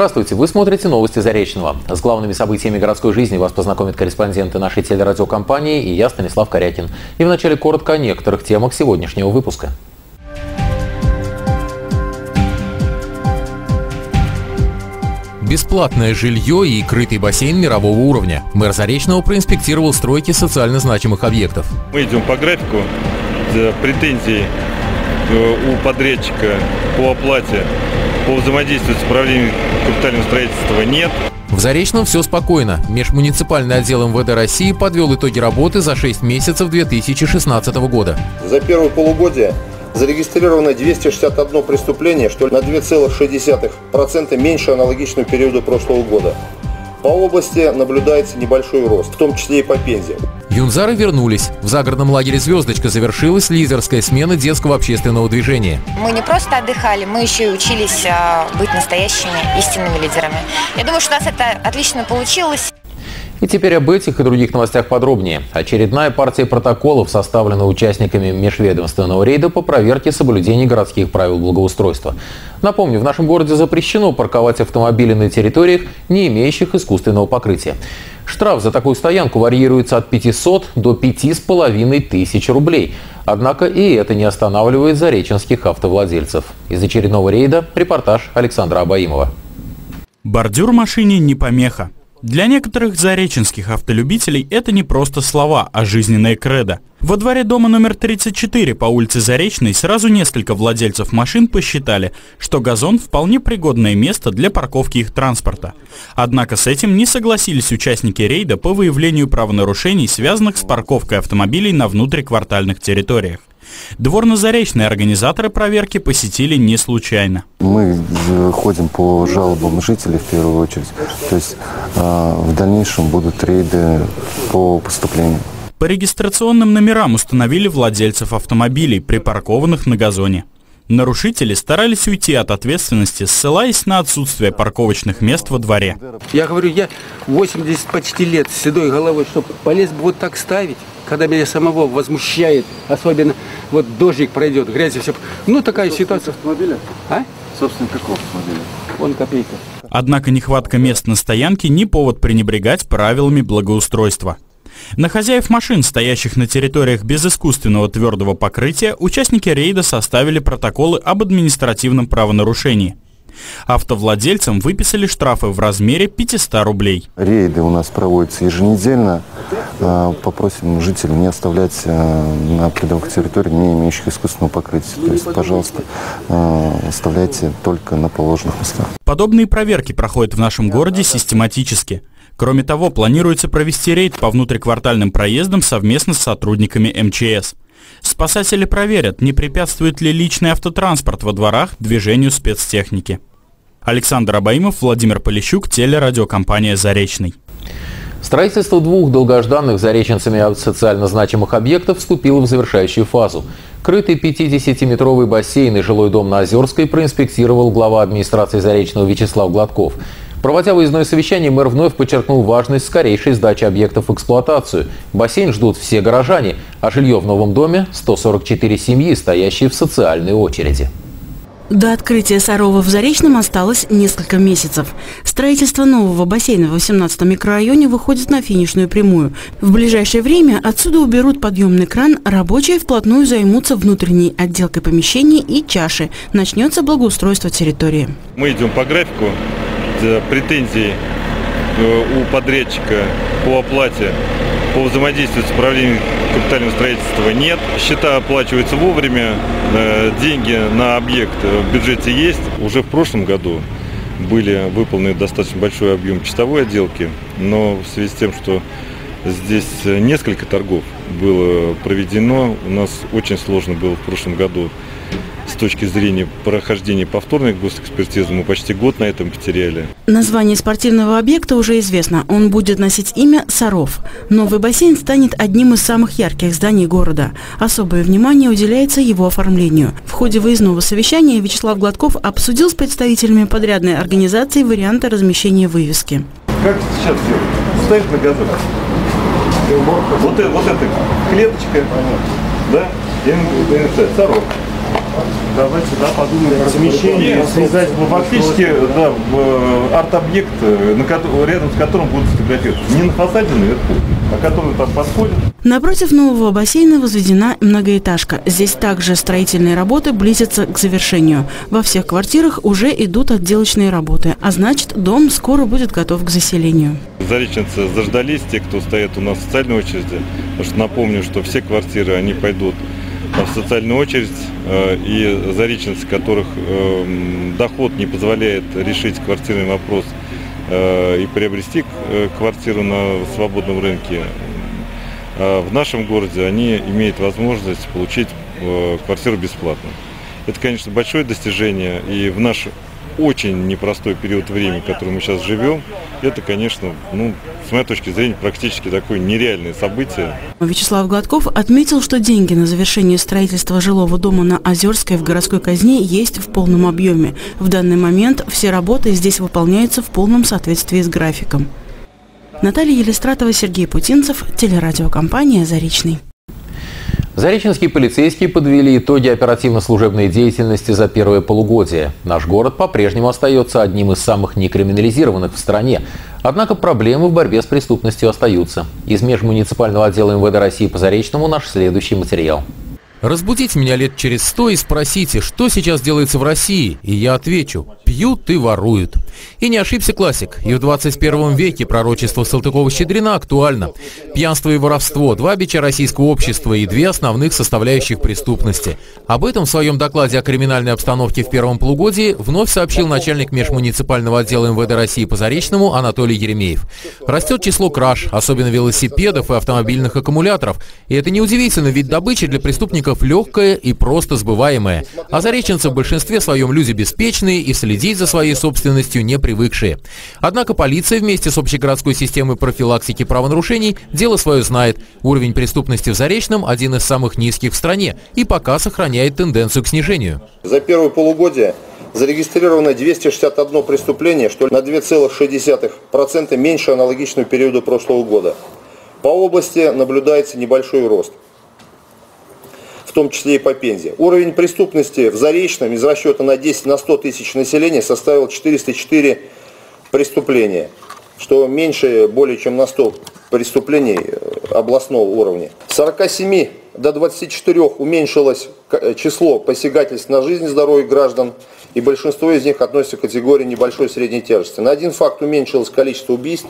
Здравствуйте, вы смотрите новости Заречного. С главными событиями городской жизни вас познакомят корреспонденты нашей телерадиокомпании и я, Станислав Корякин. И вначале коротко о некоторых темах сегодняшнего выпуска. Бесплатное жилье и крытый бассейн мирового уровня. Мэр Заречного проинспектировал стройки социально значимых объектов. Мы идем по графику. Претензий э, у подрядчика по оплате по взаимодействию с управлением капитального строительства нет. В Заречном все спокойно. Межмуниципальный отдел МВД России подвел итоги работы за 6 месяцев 2016 года. За первое полугодие зарегистрировано 261 преступление, что на 2,6% меньше аналогичного периода прошлого года. По области наблюдается небольшой рост, в том числе и по Пензе. Юнзары вернулись. В загородном лагере «Звездочка» завершилась лидерская смена детского общественного движения. Мы не просто отдыхали, мы еще и учились а, быть настоящими истинными лидерами. Я думаю, что у нас это отлично получилось. И теперь об этих и других новостях подробнее. Очередная партия протоколов составлена участниками межведомственного рейда по проверке соблюдения городских правил благоустройства. Напомню, в нашем городе запрещено парковать автомобили на территориях, не имеющих искусственного покрытия. Штраф за такую стоянку варьируется от 500 до 5,5 тысяч рублей. Однако и это не останавливает зареченских автовладельцев. Из очередного рейда репортаж Александра Абаимова. Бордюр машине не помеха. Для некоторых зареченских автолюбителей это не просто слова, а жизненное кредо. Во дворе дома номер 34 по улице Заречной сразу несколько владельцев машин посчитали, что газон вполне пригодное место для парковки их транспорта. Однако с этим не согласились участники рейда по выявлению правонарушений, связанных с парковкой автомобилей на внутриквартальных территориях. Дворно-заречные организаторы проверки посетили не случайно. Мы ходим по жалобам жителей в первую очередь. То есть э, в дальнейшем будут рейды по поступлению. По регистрационным номерам установили владельцев автомобилей, припаркованных на газоне. Нарушители старались уйти от ответственности, ссылаясь на отсутствие парковочных мест во дворе. Я говорю, я 80 почти лет с седой головой, что полез бы вот так ставить, когда меня самого возмущает, особенно вот дождик пройдет, грязь все. Ну, такая ситуация. автомобиля? А? Собственно, какого автомобиля? Он копейка. Однако нехватка мест на стоянке не повод пренебрегать правилами благоустройства. На хозяев машин, стоящих на территориях без искусственного твердого покрытия, участники рейда составили протоколы об административном правонарушении. Автовладельцам выписали штрафы в размере 500 рублей. Рейды у нас проводятся еженедельно. А, попросим жителей не оставлять а, на придомовых территориях, не имеющих искусственного покрытия. То есть, пожалуйста, а, оставляйте только на положенных местах. Подобные проверки проходят в нашем городе систематически. Кроме того, планируется провести рейд по внутриквартальным проездам совместно с сотрудниками МЧС. Спасатели проверят, не препятствует ли личный автотранспорт во дворах движению спецтехники. Александр Абаимов, Владимир Полищук, телерадиокомпания «Заречный». Строительство двух долгожданных зареченцами социально значимых объектов вступило в завершающую фазу. Крытый 50-метровый бассейн и жилой дом на Озерской проинспектировал глава администрации Заречного Вячеслав Гладков. Проводя выездное совещание, мэр вновь подчеркнул важность скорейшей сдачи объектов в эксплуатацию. Бассейн ждут все горожане, а жилье в новом доме – 144 семьи, стоящие в социальной очереди. До открытия Сарова в Заречном осталось несколько месяцев. Строительство нового бассейна в 18-м микрорайоне выходит на финишную прямую. В ближайшее время отсюда уберут подъемный кран, рабочие вплотную займутся внутренней отделкой помещений и чаши. Начнется благоустройство территории. Мы идем по графику. Претензий э, у подрядчика по оплате по взаимодействию с управлением капитального строительства нет. Счета оплачиваются вовремя, э, деньги на объект в бюджете есть. Уже в прошлом году были выполнены достаточно большой объем чистовой отделки, но в связи с тем, что здесь несколько торгов было проведено, у нас очень сложно было в прошлом году с точки зрения прохождения повторной госэкспертизы мы почти год на этом потеряли. Название спортивного объекта уже известно. Он будет носить имя «Саров». Новый бассейн станет одним из самых ярких зданий города. Особое внимание уделяется его оформлению. В ходе выездного совещания Вячеслав Гладков обсудил с представителями подрядной организации варианты размещения вывески. Как сейчас делать? Ставить на газон. Вот, вот эта клеточка, да, и, и, и, Саров. Давайте, да, подумаем о размещении, связать, фактически, да, э, арт-объект, э, рядом с которым будут фотографироваться. Не на фасаде наверху, а который там подходит. Напротив нового бассейна возведена многоэтажка. Здесь также строительные работы близятся к завершению. Во всех квартирах уже идут отделочные работы, а значит, дом скоро будет готов к заселению. Зареченцы заждались, те, кто стоят у нас в социальной очереди. Потому что напомню, что все квартиры, они пойдут в социальную очередь, э, и зареченцы, которых э, доход не позволяет решить квартирный вопрос э, и приобрести квартиру на свободном рынке, в нашем городе они имеют возможность получить квартиру бесплатно. Это, конечно, большое достижение, и в наш очень непростой период времени, в котором мы сейчас живем, это, конечно, ну, с моей точки зрения, практически такое нереальное событие. Вячеслав Гладков отметил, что деньги на завершение строительства жилого дома на Озерской в городской казне есть в полном объеме. В данный момент все работы здесь выполняются в полном соответствии с графиком. Наталья Елистратова, Сергей Путинцев, телерадиокомпания «Заречный». Зареченские полицейские подвели итоги оперативно-служебной деятельности за первое полугодие. Наш город по-прежнему остается одним из самых некриминализированных в стране. Однако проблемы в борьбе с преступностью остаются. Из межмуниципального отдела МВД России по Заречному наш следующий материал. Разбудите меня лет через сто и спросите, что сейчас делается в России, и я отвечу – пьют и воруют. И не ошибся классик, и в 21 веке пророчество Салтыкова-Щедрина актуально. Пьянство и воровство – два бича российского общества и две основных составляющих преступности. Об этом в своем докладе о криминальной обстановке в первом полугодии вновь сообщил начальник межмуниципального отдела МВД России по Заречному Анатолий Еремеев. Растет число краж, особенно велосипедов и автомобильных аккумуляторов. И это неудивительно, ведь добыча для преступников легкая и просто сбываемая. А зареченцы в большинстве своем люди беспечные и следить за своей собственностью не привыкшие. Однако полиция вместе с общегородской системой профилактики правонарушений дело свое знает. Уровень преступности в Заречном один из самых низких в стране и пока сохраняет тенденцию к снижению. За первое полугодие зарегистрировано 261 преступление, что на 2,6% меньше аналогичного периода прошлого года. По области наблюдается небольшой рост в том числе и по Пензе. Уровень преступности в Заречном из расчета на 10 на 100 тысяч населения составил 404 преступления, что меньше более чем на 100 преступлений э, областного уровня. С 47 до 24 уменьшилось э, число посягательств на жизнь и здоровье граждан, и большинство из них относятся к категории небольшой и средней тяжести. На один факт уменьшилось количество убийств,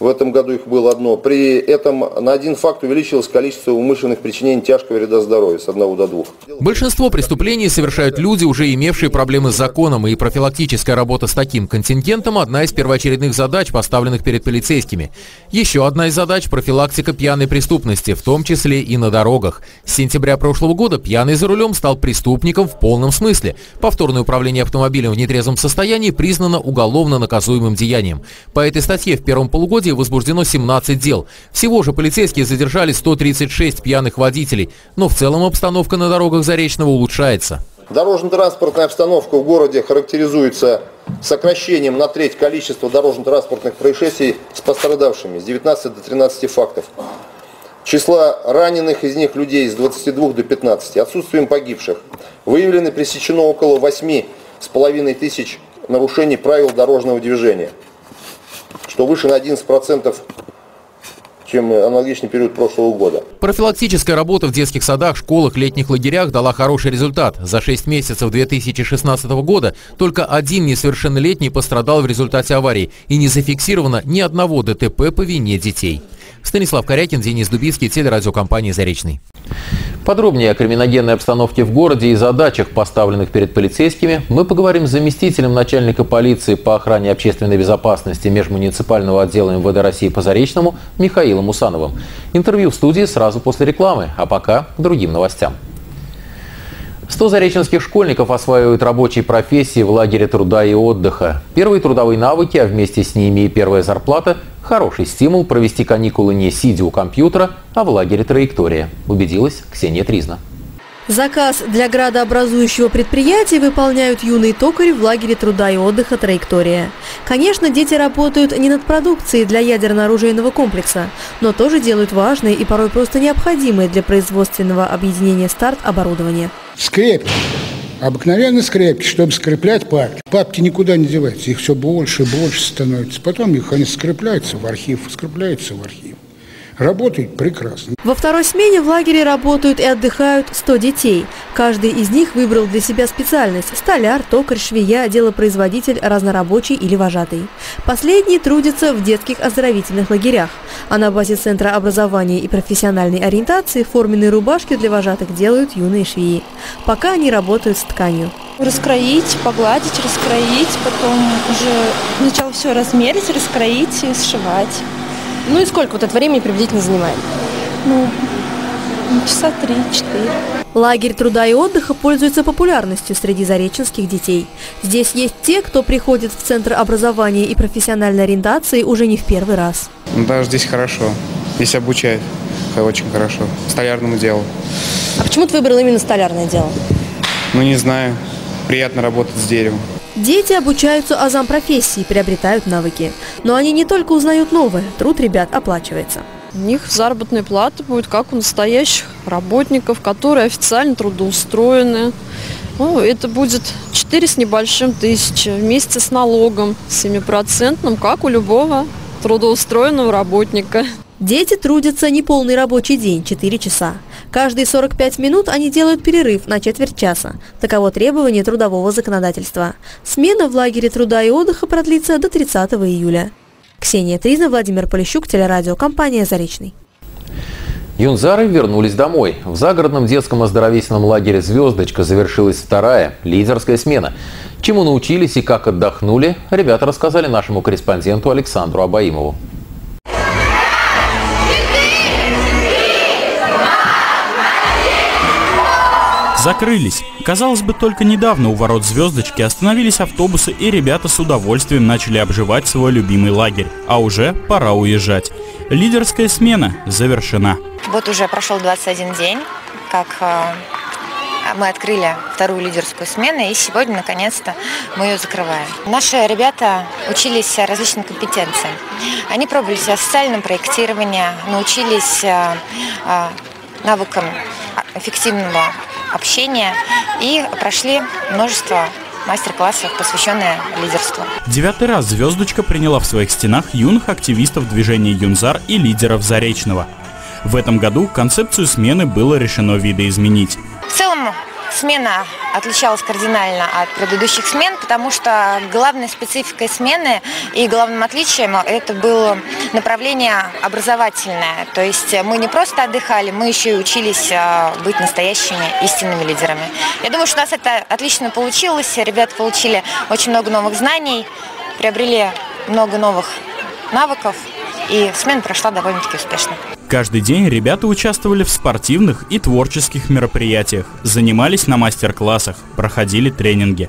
в этом году их было одно. При этом на один факт увеличилось количество умышленных причинений тяжкого вреда здоровью с одного до двух. Большинство преступлений совершают люди, уже имевшие проблемы с законом, и профилактическая работа с таким контингентом – одна из первоочередных задач, поставленных перед полицейскими. Еще одна из задач – профилактика пьяной преступности, в том числе и на дорогах. С сентября прошлого года пьяный за рулем стал преступником в полном смысле. Повторное управление автомобилем в нетрезвом состоянии признано уголовно наказуемым деянием. По этой статье в первом полугодии Якутии возбуждено 17 дел. Всего же полицейские задержали 136 пьяных водителей, но в целом обстановка на дорогах Заречного улучшается. Дорожно-транспортная обстановка в городе характеризуется сокращением на треть количества дорожно-транспортных происшествий с пострадавшими с 19 до 13 фактов. Числа раненых из них людей с 22 до 15, отсутствием погибших. Выявлено пресечено около 8,5 тысяч нарушений правил дорожного движения что выше на 11% чем аналогичный период прошлого года. Профилактическая работа в детских садах, школах, летних лагерях дала хороший результат. За 6 месяцев 2016 года только один несовершеннолетний пострадал в результате аварии и не зафиксировано ни одного ДТП по вине детей. Станислав Корякин, Денис Дубицкий, телерадиокомпания «Заречный». Подробнее о криминогенной обстановке в городе и задачах, поставленных перед полицейскими, мы поговорим с заместителем начальника полиции по охране общественной безопасности межмуниципального отдела МВД России по Заречному Михаилом Усановым. Интервью в студии сразу после рекламы, а пока к другим новостям. 100 зареченских школьников осваивают рабочие профессии в лагере труда и отдыха. Первые трудовые навыки, а вместе с ними и первая зарплата – хороший стимул провести каникулы не сидя у компьютера, а в лагере «Траектория», убедилась Ксения Тризна. Заказ для градообразующего предприятия выполняют юные токари в лагере труда и отдыха «Траектория». Конечно, дети работают не над продукцией для ядерно-оружейного комплекса, но тоже делают важное и порой просто необходимое для производственного объединения «Старт» оборудование. Скрепки. Обыкновенные скрепки, чтобы скреплять папки. Папки никуда не деваются, их все больше и больше становится. Потом их они скрепляются в архив, скрепляются в архив. Работают прекрасно. Во второй смене в лагере работают и отдыхают 100 детей. Каждый из них выбрал для себя специальность – столяр, токарь, швея, делопроизводитель, разнорабочий или вожатый. Последние трудятся в детских оздоровительных лагерях. А на базе Центра образования и профессиональной ориентации форменные рубашки для вожатых делают юные швеи. Пока они работают с тканью. Раскроить, погладить, раскроить, потом уже сначала все размерить, раскроить и сшивать. Ну и сколько вот это времени приблизительно занимает? Ну, часа три-четыре. Лагерь труда и отдыха пользуется популярностью среди зареченских детей. Здесь есть те, кто приходит в Центр образования и профессиональной ориентации уже не в первый раз. Ну, даже здесь хорошо. Здесь обучают очень хорошо. Столярному делу. А почему ты выбрал именно столярное дело? Ну, не знаю. Приятно работать с деревом. Дети обучаются азам профессии, приобретают навыки. Но они не только узнают новое, труд ребят оплачивается. У них заработная плата будет как у настоящих работников, которые официально трудоустроены. Ну, это будет 4 с небольшим тысячи вместе с налогом 7%, как у любого трудоустроенного работника. Дети трудятся неполный рабочий день, 4 часа. Каждые 45 минут они делают перерыв на четверть часа. Таково требование трудового законодательства. Смена в лагере труда и отдыха продлится до 30 июля. Ксения Тризна, Владимир Полищук, телерадио, компания «Заречный». Юнзары вернулись домой. В загородном детском оздоровительном лагере «Звездочка» завершилась вторая, лидерская смена. Чему научились и как отдохнули, ребята рассказали нашему корреспонденту Александру Абаимову. Закрылись. Казалось бы, только недавно у ворот «Звездочки» остановились автобусы, и ребята с удовольствием начали обживать свой любимый лагерь. А уже пора уезжать. Лидерская смена завершена. Вот уже прошел 21 день, как э, мы открыли вторую лидерскую смену, и сегодня, наконец-то, мы ее закрываем. Наши ребята учились различным компетенциям. Они пробовали себя в социальном проектировании, научились э, э, навыкам эффективного общения и прошли множество мастер-классов, посвященные лидерству. Девятый раз «Звездочка» приняла в своих стенах юных активистов движения «Юнзар» и лидеров Заречного. В этом году концепцию смены было решено видоизменить. В целом смена отличалась кардинально от предыдущих смен, потому что главной спецификой смены и главным отличием это было направление образовательное. То есть мы не просто отдыхали, мы еще и учились а, быть настоящими истинными лидерами. Я думаю, что у нас это отлично получилось. Ребята получили очень много новых знаний, приобрели много новых навыков, и смена прошла довольно-таки успешно. Каждый день ребята участвовали в спортивных и творческих мероприятиях, занимались на мастер-классах, проходили тренинги.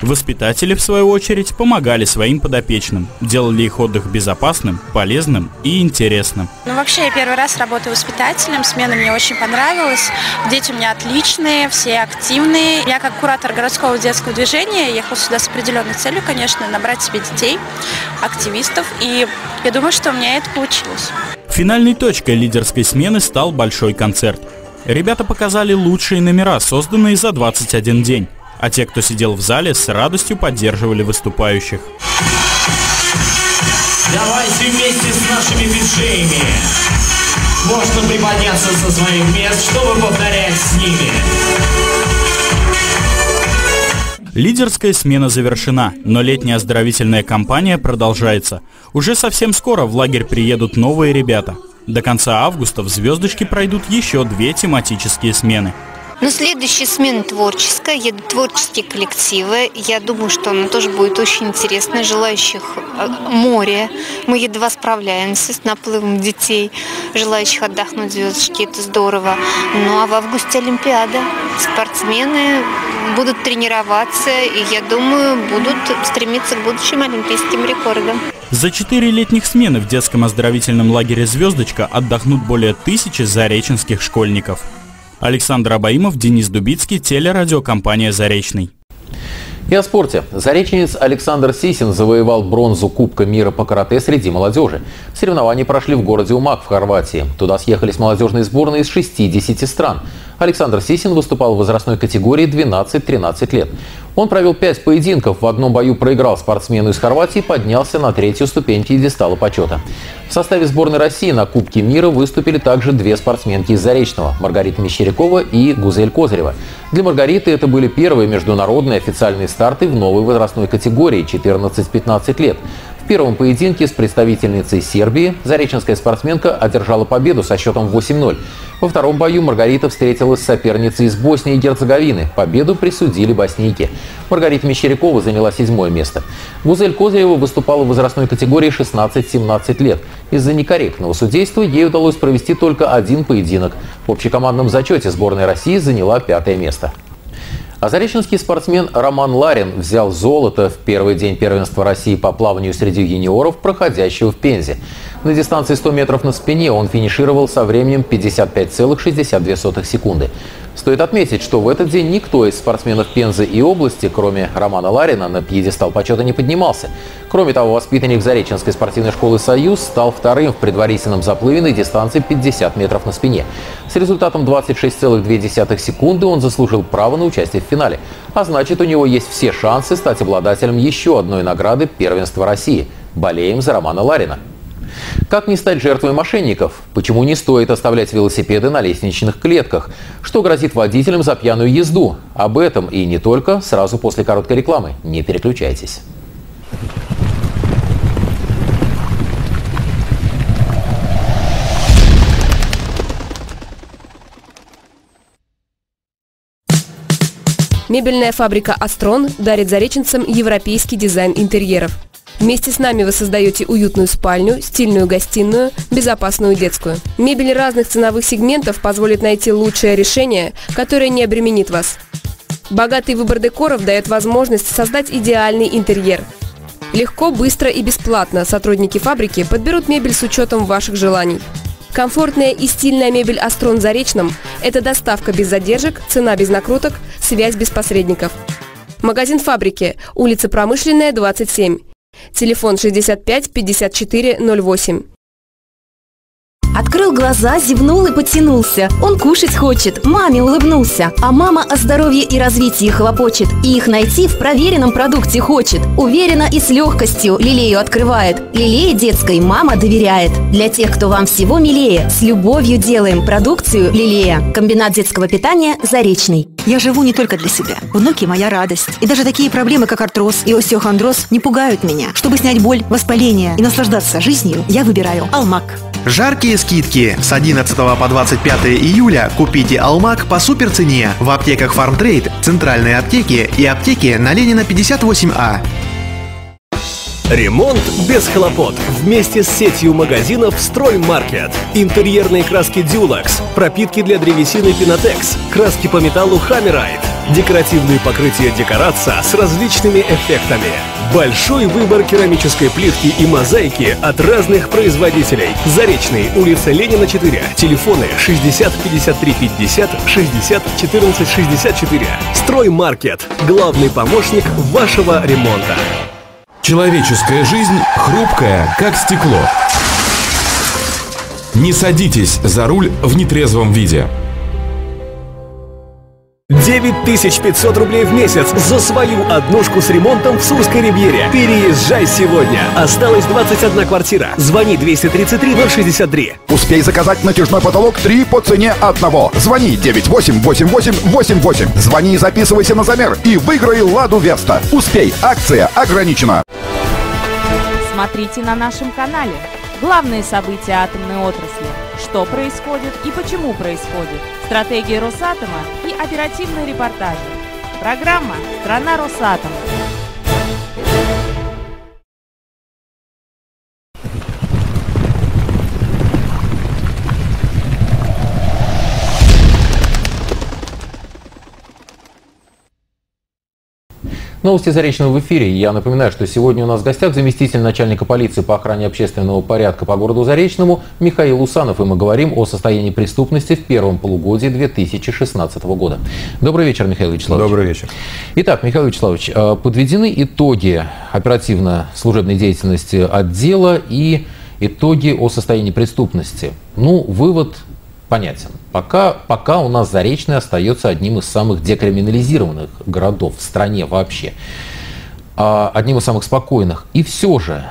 Воспитатели, в свою очередь, помогали своим подопечным, делали их отдых безопасным, полезным и интересным. Ну, вообще, я первый раз работаю воспитателем, смена мне очень понравилась. Дети у меня отличные, все активные. Я, как куратор городского детского движения, ехал сюда с определенной целью, конечно, набрать себе детей, активистов, и я думаю, что у меня это получилось. Финальной точкой лидерской смены стал большой концерт. Ребята показали лучшие номера, созданные за 21 день а те, кто сидел в зале, с радостью поддерживали выступающих. Давайте вместе с нашими диджеями. Можно приподняться со своих мест, чтобы повторять с ними. Лидерская смена завершена, но летняя оздоровительная кампания продолжается. Уже совсем скоро в лагерь приедут новые ребята. До конца августа в «Звездочке» пройдут еще две тематические смены. Но следующая смена творческая, едут творческие коллективы. Я думаю, что она тоже будет очень интересная. Желающих э, море. Мы едва справляемся с наплывом детей, желающих отдохнуть звездочки. Это здорово. Ну а в августе Олимпиада. Спортсмены будут тренироваться и, я думаю, будут стремиться к будущим олимпийским рекордам. За четыре летних смены в детском оздоровительном лагере «Звездочка» отдохнут более тысячи зареченских школьников. Александр Абаимов, Денис Дубицкий, телерадиокомпания «Заречный». И о спорте. Зареченец Александр Сисин завоевал бронзу Кубка мира по карате среди молодежи. Соревнования прошли в городе Умак в Хорватии. Туда съехались молодежные сборные из 60 стран. Александр Сисин выступал в возрастной категории 12-13 лет. Он провел пять поединков, в одном бою проиграл спортсмену из Хорватии и поднялся на третью ступень пьедестала почета. В составе сборной России на Кубке мира выступили также две спортсменки из Заречного – Маргарита Мещерякова и Гузель Козырева. Для Маргариты это были первые международные официальные старты в новой возрастной категории – 14-15 лет. В первом поединке с представительницей Сербии зареченская спортсменка одержала победу со счетом 8-0. Во втором бою Маргарита встретилась с соперницей из Боснии и Герцеговины. Победу присудили боснийки. Маргарита Мещерякова заняла седьмое место. Гузель Козырева выступала в возрастной категории 16-17 лет. Из-за некорректного судейства ей удалось провести только один поединок. В общекомандном зачете сборная России заняла пятое место. А спортсмен Роман Ларин взял золото в первый день первенства России по плаванию среди юниоров, проходящего в Пензе. На дистанции 100 метров на спине он финишировал со временем 55,62 секунды. Стоит отметить, что в этот день никто из спортсменов Пензы и области, кроме Романа Ларина, на пьедестал почета не поднимался. Кроме того, воспитанник Зареченской спортивной школы «Союз» стал вторым в предварительном заплыве на дистанции 50 метров на спине. С результатом 26,2 секунды он заслужил право на участие в финале. А значит, у него есть все шансы стать обладателем еще одной награды первенства России. Болеем за Романа Ларина. Как не стать жертвой мошенников? Почему не стоит оставлять велосипеды на лестничных клетках? Что грозит водителям за пьяную езду? Об этом и не только сразу после короткой рекламы. Не переключайтесь. Мебельная фабрика «Астрон» дарит зареченцам европейский дизайн интерьеров. Вместе с нами вы создаете уютную спальню, стильную гостиную, безопасную детскую. Мебель разных ценовых сегментов позволит найти лучшее решение, которое не обременит вас. Богатый выбор декоров дает возможность создать идеальный интерьер. Легко, быстро и бесплатно сотрудники фабрики подберут мебель с учетом ваших желаний. Комфортная и стильная мебель «Астрон» Заречном – это доставка без задержек, цена без накруток, связь без посредников. Магазин фабрики, улица Промышленная, 27. Телефон 65 54 08. Открыл глаза, зевнул и потянулся. Он кушать хочет, маме улыбнулся. А мама о здоровье и развитии хлопочет. И их найти в проверенном продукте хочет. Уверенно и с легкостью лилею открывает. Лилее детской мама доверяет. Для тех, кто вам всего милее, с любовью делаем продукцию Лилея. Комбинат детского питания «Заречный». Я живу не только для себя. Внуки – моя радость. И даже такие проблемы, как артроз и остеохондроз, не пугают меня. Чтобы снять боль, воспаление и наслаждаться жизнью, я выбираю «Алмак». Жаркие скидки. С 11 по 25 июля купите «Алмак» по суперцене в аптеках «Фармтрейд», центральной аптеке и аптеке на Ленина 58А. Ремонт без хлопот вместе с сетью магазинов «Строймаркет». Интерьерные краски «Дюлакс», пропитки для древесины «Пинотекс», краски по металлу «Хаммерайт», декоративные покрытия «Декораца» с различными эффектами. Большой выбор керамической плитки и мозаики от разных производителей. Заречный, улица Ленина 4. Телефоны 60 53 50 60 14 64. «Строймаркет» – главный помощник вашего ремонта. Человеческая жизнь хрупкая, как стекло. Не садитесь за руль в нетрезвом виде. 9500 рублей в месяц за свою однушку с ремонтом в Сурской ривьере. Переезжай сегодня. Осталась 21 квартира. Звони 233 063. Успей заказать натяжной потолок 3 по цене одного. Звони 988888. Звони и записывайся на замер и выиграй Ладу Веста. Успей. Акция ограничена. Смотрите на нашем канале. Главные события атомной отрасли. Что происходит и почему происходит. Стратегия Росатома и оперативные репортажи. Программа «Страна Росатом». Новости Заречного в эфире. Я напоминаю, что сегодня у нас в гостях заместитель начальника полиции по охране общественного порядка по городу Заречному Михаил Усанов. И мы говорим о состоянии преступности в первом полугодии 2016 года. Добрый вечер, Михаил Вячеславович. Добрый вечер. Итак, Михаил Вячеславович, э, подведены итоги оперативно-служебной деятельности отдела и итоги о состоянии преступности. Ну, вывод понятен. Пока, пока у нас Заречный остается одним из самых декриминализированных городов в стране вообще. А, одним из самых спокойных. И все же,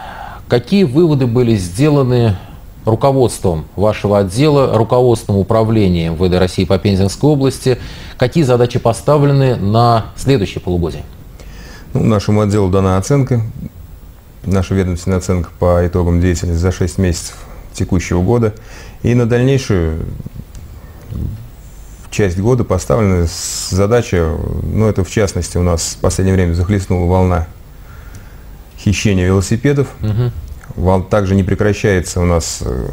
какие выводы были сделаны руководством вашего отдела, руководством управления МВД России по Пензенской области? Какие задачи поставлены на следующее полугодие? Ну, нашему отделу дана оценка, наша ведомственная оценка по итогам деятельности за 6 месяцев текущего года. И на дальнейшую часть года поставлена задача, ну это в частности у нас в последнее время захлестнула волна хищения велосипедов. Угу. Также не прекращается у нас э,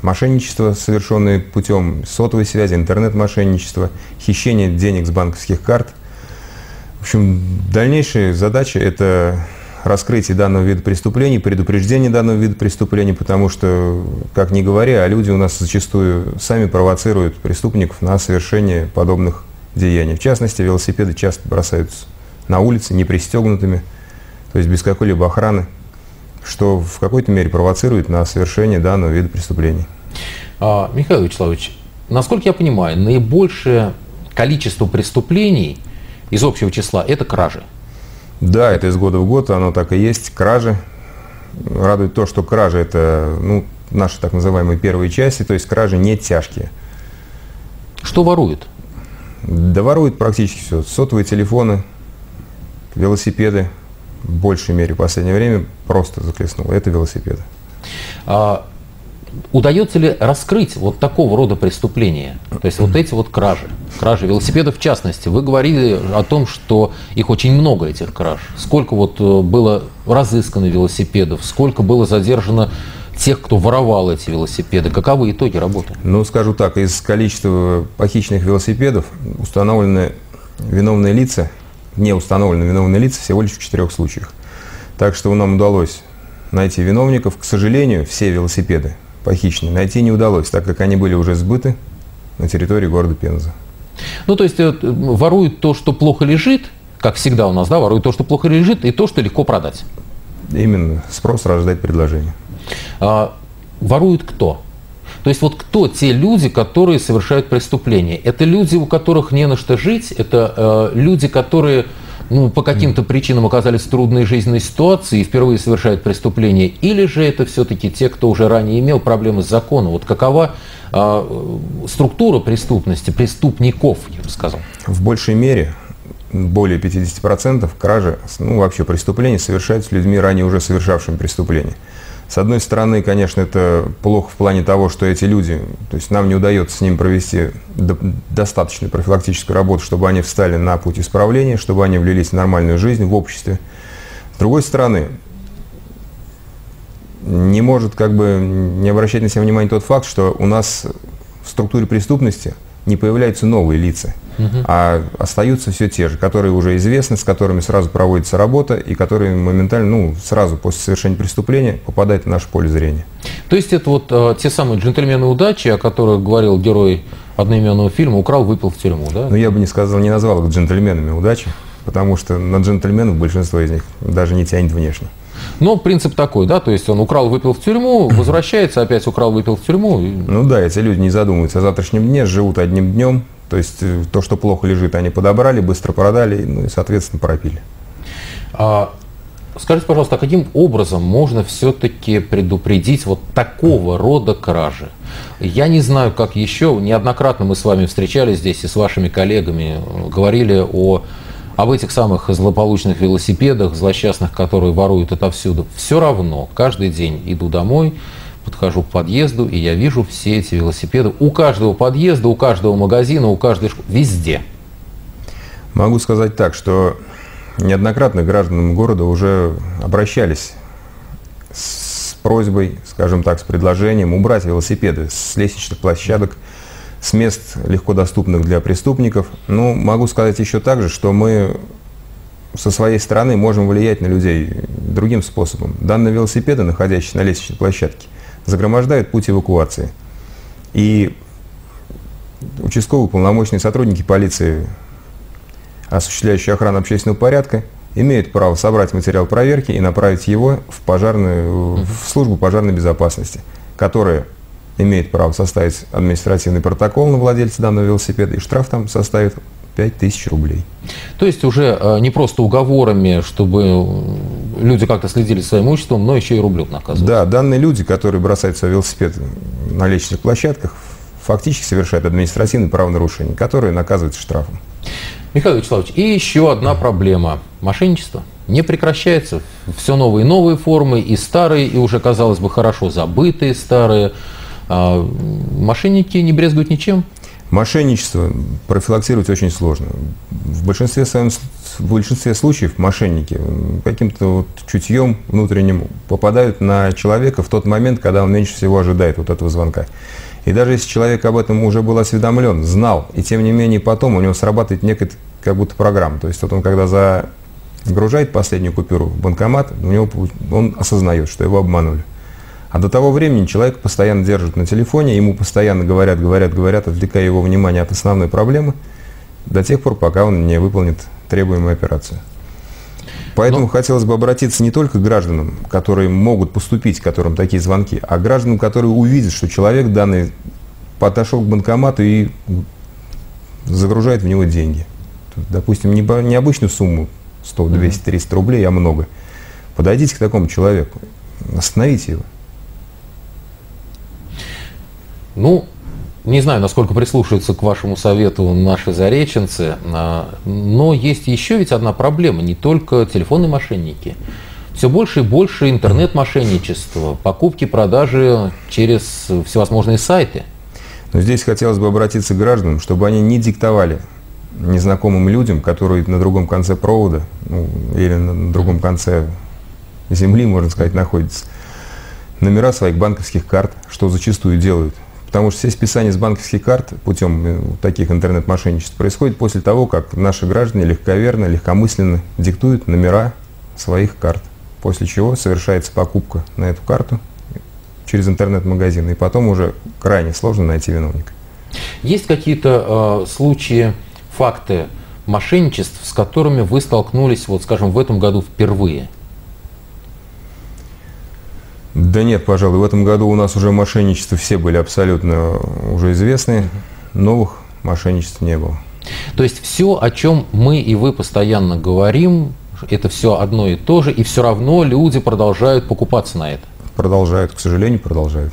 мошенничество, совершенное путем сотовой связи, интернет-мошенничество, хищение денег с банковских карт. В общем, дальнейшая задача – это раскрытие данного вида преступлений, предупреждение данного вида преступлений, потому что, как ни говоря, а люди у нас зачастую сами провоцируют преступников на совершение подобных деяний. В частности, велосипеды часто бросаются на улице непристегнутыми, то есть без какой-либо охраны, что в какой-то мере провоцирует на совершение данного вида преступлений. А, Михаил Вячеславович, насколько я понимаю, наибольшее количество преступлений из общего числа – это кражи. Да, это из года в год, оно так и есть. Кражи. Радует то, что кражи это ну, наши так называемые первые части, то есть кражи не тяжкие. Что воруют? Да воруют практически все. Сотовые телефоны, велосипеды. В большей мере в последнее время просто захлестнуло. Это велосипеды. А, удается ли раскрыть вот такого рода преступления? То есть вот эти вот кражи, кражи велосипедов в частности. Вы говорили о том, что их очень много, этих краж. Сколько вот э, было разыскано велосипедов, сколько было задержано тех, кто воровал эти велосипеды. Каковы итоги работы? Ну, скажу так, из количества похищенных велосипедов установлены виновные лица, не установлены виновные лица всего лишь в четырех случаях. Так что нам удалось найти виновников. К сожалению, все велосипеды похищенные найти не удалось, так как они были уже сбыты на территории города Пенза. Ну, то есть э, воруют то, что плохо лежит, как всегда у нас, да, воруют то, что плохо лежит, и то, что легко продать. Именно. Спрос рождает предложение. А, воруют кто? То есть вот кто те люди, которые совершают преступления? Это люди, у которых не на что жить, это э, люди, которые ну, по каким-то причинам оказались в трудной жизненной ситуации и впервые совершают преступление, или же это все-таки те, кто уже ранее имел проблемы с законом? Вот какова э, структура преступности, преступников, я бы сказал? В большей мере более 50% кражи, ну вообще преступлений совершаются людьми, ранее уже совершавшими преступления. С одной стороны, конечно, это плохо в плане того, что эти люди, то есть нам не удается с ними провести до, достаточную профилактическую работу, чтобы они встали на путь исправления, чтобы они влились в нормальную жизнь в обществе. С другой стороны, не может как бы не обращать на себя внимание тот факт, что у нас в структуре преступности не появляются новые лица угу. а остаются все те же, которые уже известны, с которыми сразу проводится работа и которые моментально, ну, сразу после совершения преступления попадают в наше поле зрения. То есть это вот э, те самые джентльмены удачи, о которых говорил герой одноименного фильма, украл, выпил в тюрьму, да? Ну, я бы не сказал, не назвал их джентльменами удачи, потому что на джентльменов большинство из них даже не тянет внешне. Но принцип такой, да, то есть он украл, выпил в тюрьму, возвращается, опять украл, выпил в тюрьму. Ну да, эти люди не задумываются о завтрашнем дне, живут одним днем, то есть э, то, что плохо лежит, они подобрали, быстро продали, ну и, соответственно, пропили. А, скажите, пожалуйста, а каким образом можно все-таки предупредить вот такого рода кражи? Я не знаю, как еще. Неоднократно мы с вами встречались здесь и с вашими коллегами, э, говорили о об этих самых злополучных велосипедах, злосчастных, которые воруют отовсюду. Все равно, каждый день иду домой, подхожу к подъезду, и я вижу все эти велосипеды у каждого подъезда, у каждого магазина, у каждой школы, везде. Могу сказать так, что неоднократно гражданам города уже обращались с просьбой, скажем так, с предложением убрать велосипеды с лестничных площадок, с мест легко доступных для преступников. Ну, могу сказать еще также, что мы со своей стороны можем влиять на людей другим способом. Данные велосипеды, находящиеся на лестничной площадке, загромождают путь эвакуации. И участковые полномочные сотрудники полиции, осуществляющие охрану общественного порядка, имеют право собрать материал проверки и направить его в, пожарную, в службу пожарной безопасности, которая имеет право составить административный протокол на владельца данного велосипеда, и штраф там составит 5000 рублей. То есть уже э, не просто уговорами, чтобы люди как-то следили за своим имуществом, но еще и рублем наказывают. Да, данные люди, которые бросают свой велосипед на лестничных площадках, фактически совершают административное правонарушение, которое наказывается штрафом. Михаил Вячеславович, и еще одна проблема. Мошенничество не прекращается. Все новые и новые формы, и старые, и уже, казалось бы, хорошо забытые старые. А мошенники не брезгуют ничем? Мошенничество профилактировать очень сложно. В большинстве, своем, в большинстве случаев мошенники каким-то вот чутьем внутренним попадают на человека в тот момент, когда он меньше всего ожидает вот этого звонка. И даже если человек об этом уже был осведомлен, знал, и тем не менее потом у него срабатывает некая как будто программа. То есть вот он когда загружает последнюю купюру в банкомат, у него, он осознает, что его обманули. А до того времени человек постоянно держит на телефоне, ему постоянно говорят, говорят, говорят, отвлекая его внимание от основной проблемы, до тех пор, пока он не выполнит требуемую операцию. Поэтому Но... хотелось бы обратиться не только к гражданам, которые могут поступить, которым такие звонки, а гражданам, которые увидят, что человек данный подошел к банкомату и загружает в него деньги. Допустим, не, не обычную сумму 100, 200, 300 рублей, а много. Подойдите к такому человеку, остановите его. Ну, не знаю, насколько прислушиваются к вашему совету наши зареченцы, а, но есть еще ведь одна проблема, не только телефонные мошенники. Все больше и больше интернет-мошенничества, покупки, продажи через всевозможные сайты. Но здесь хотелось бы обратиться к гражданам, чтобы они не диктовали незнакомым людям, которые на другом конце провода ну, или на другом конце земли, можно сказать, находятся, номера своих банковских карт, что зачастую делают Потому что все списания с банковских карт путем э, таких интернет-мошенничеств происходит после того, как наши граждане легковерно, легкомысленно диктуют номера своих карт. После чего совершается покупка на эту карту через интернет-магазин. И потом уже крайне сложно найти виновника. Есть какие-то э, случаи, факты мошенничеств, с которыми вы столкнулись, вот скажем, в этом году впервые? Да нет, пожалуй, в этом году у нас уже мошенничества все были абсолютно уже известны, новых мошенничеств не было. То есть все, о чем мы и вы постоянно говорим, это все одно и то же, и все равно люди продолжают покупаться на это. Продолжают, к сожалению, продолжают.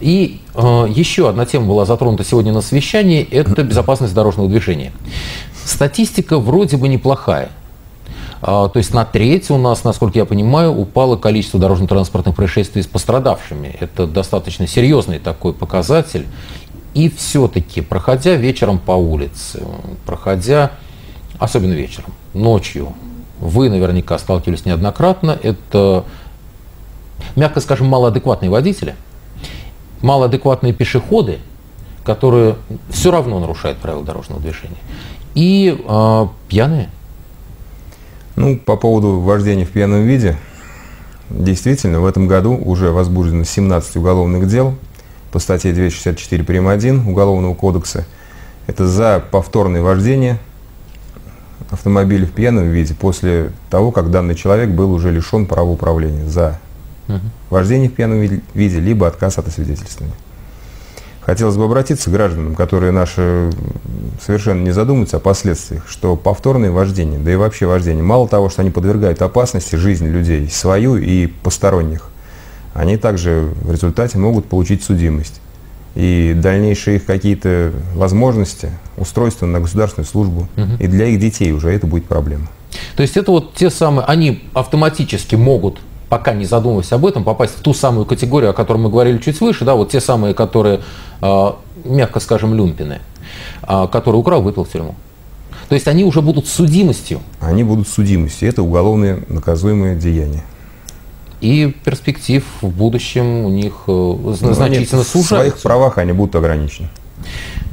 И э, еще одна тема была затронута сегодня на совещании – это безопасность дорожного движения. Статистика вроде бы неплохая – то есть на треть у нас, насколько я понимаю, упало количество дорожно-транспортных происшествий с пострадавшими. Это достаточно серьезный такой показатель. И все-таки, проходя вечером по улице, проходя, особенно вечером, ночью, вы наверняка сталкивались неоднократно, это, мягко скажем, малоадекватные водители, малоадекватные пешеходы, которые все равно нарушают правила дорожного движения, и э, пьяные – ну, по поводу вождения в пьяном виде, действительно, в этом году уже возбуждено 17 уголовных дел по статье 264 прим. 1 Уголовного кодекса. Это за повторное вождение автомобиля в пьяном виде после того, как данный человек был уже лишен права управления за угу. вождение в пьяном виде, либо отказ от освидетельствования. Хотелось бы обратиться к гражданам, которые наши совершенно не задумываются о последствиях, что повторное вождение, да и вообще вождение, мало того, что они подвергают опасности жизни людей, свою и посторонних, они также в результате могут получить судимость. И дальнейшие их какие-то возможности, устройства на государственную службу, угу. и для их детей уже это будет проблема. То есть это вот те самые, они автоматически могут пока не задумываясь об этом, попасть в ту самую категорию, о которой мы говорили чуть выше, да, вот те самые, которые, э, мягко скажем, люмпины, э, который украл, выпил в тюрьму. То есть они уже будут судимостью. Они будут судимостью. Это уголовные наказуемые деяния. И перспектив в будущем у них э, значительно сужаются. В своих правах они будут ограничены.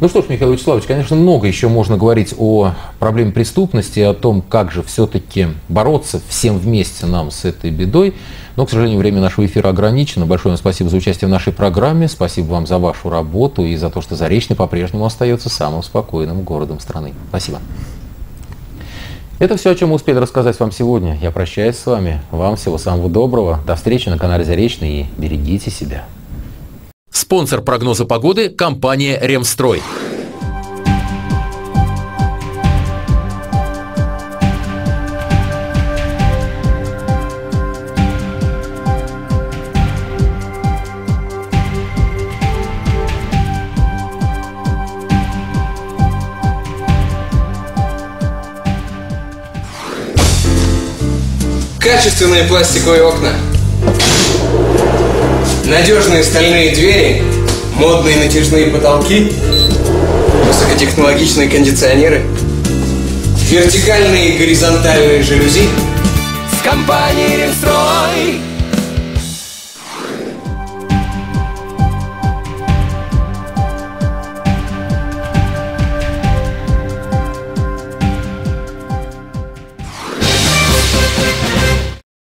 Ну что ж, Михаил Вячеславович, конечно, много еще можно говорить о проблеме преступности, о том, как же все-таки бороться всем вместе нам с этой бедой. Но, к сожалению, время нашего эфира ограничено. Большое вам спасибо за участие в нашей программе. Спасибо вам за вашу работу и за то, что Заречный по-прежнему остается самым спокойным городом страны. Спасибо. Это все, о чем мы успели рассказать вам сегодня. Я прощаюсь с вами. Вам всего самого доброго. До встречи на канале Заречный и берегите себя. Спонсор прогноза погоды – компания «Ремстрой». Качественные пластиковые окна – Надежные стальные двери, модные натяжные потолки, высокотехнологичные кондиционеры, вертикальные и горизонтальные жалюзи. С компанией «Ремстрой»